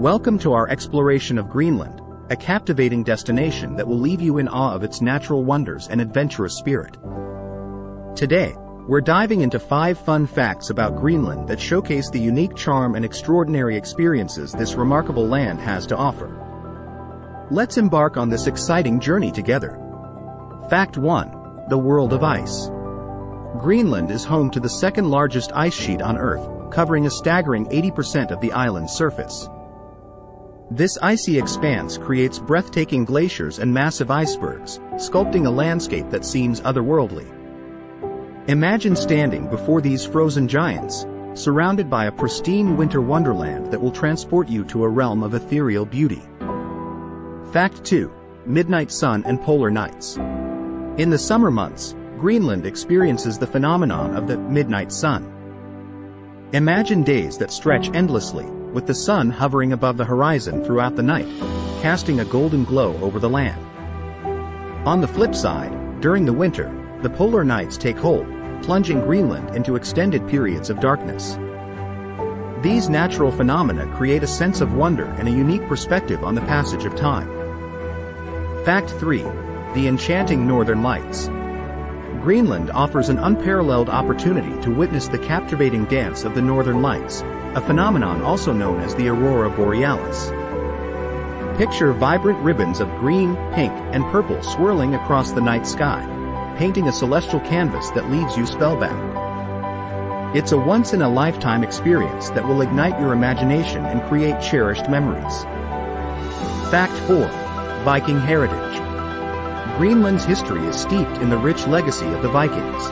Welcome to our exploration of Greenland, a captivating destination that will leave you in awe of its natural wonders and adventurous spirit. Today, we're diving into five fun facts about Greenland that showcase the unique charm and extraordinary experiences this remarkable land has to offer. Let's embark on this exciting journey together. Fact 1. The World of Ice. Greenland is home to the second largest ice sheet on Earth, covering a staggering 80% of the island's surface. This icy expanse creates breathtaking glaciers and massive icebergs, sculpting a landscape that seems otherworldly. Imagine standing before these frozen giants, surrounded by a pristine winter wonderland that will transport you to a realm of ethereal beauty. Fact 2. Midnight Sun and Polar Nights. In the summer months, Greenland experiences the phenomenon of the midnight sun. Imagine days that stretch endlessly, with the sun hovering above the horizon throughout the night, casting a golden glow over the land. On the flip side, during the winter, the polar nights take hold, plunging Greenland into extended periods of darkness. These natural phenomena create a sense of wonder and a unique perspective on the passage of time. Fact 3. The Enchanting Northern Lights. Greenland offers an unparalleled opportunity to witness the captivating dance of the Northern Lights, a phenomenon also known as the aurora borealis. Picture vibrant ribbons of green, pink, and purple swirling across the night sky, painting a celestial canvas that leaves you spellbound. It's a once-in-a-lifetime experience that will ignite your imagination and create cherished memories. Fact 4. Viking Heritage Greenland's history is steeped in the rich legacy of the Vikings.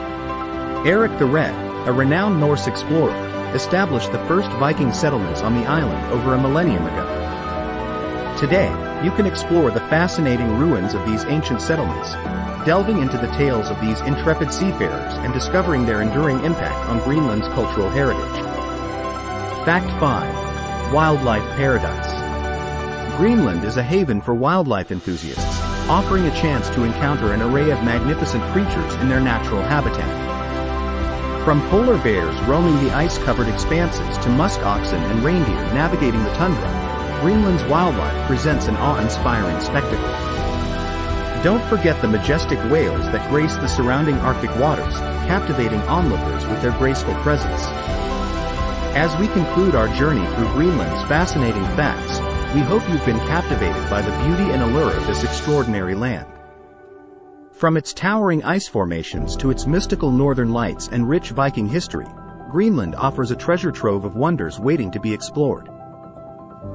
Eric the Red, a renowned Norse explorer, established the first Viking settlements on the island over a millennium ago. Today, you can explore the fascinating ruins of these ancient settlements, delving into the tales of these intrepid seafarers and discovering their enduring impact on Greenland's cultural heritage. Fact 5. Wildlife Paradise Greenland is a haven for wildlife enthusiasts, offering a chance to encounter an array of magnificent creatures in their natural habitat. From polar bears roaming the ice-covered expanses to musk oxen and reindeer navigating the tundra, Greenland's wildlife presents an awe-inspiring spectacle. Don't forget the majestic whales that grace the surrounding Arctic waters, captivating onlookers with their graceful presence. As we conclude our journey through Greenland's fascinating facts, we hope you've been captivated by the beauty and allure of this extraordinary land. From its towering ice formations to its mystical northern lights and rich Viking history, Greenland offers a treasure trove of wonders waiting to be explored.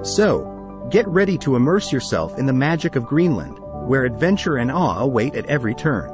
So, get ready to immerse yourself in the magic of Greenland, where adventure and awe await at every turn.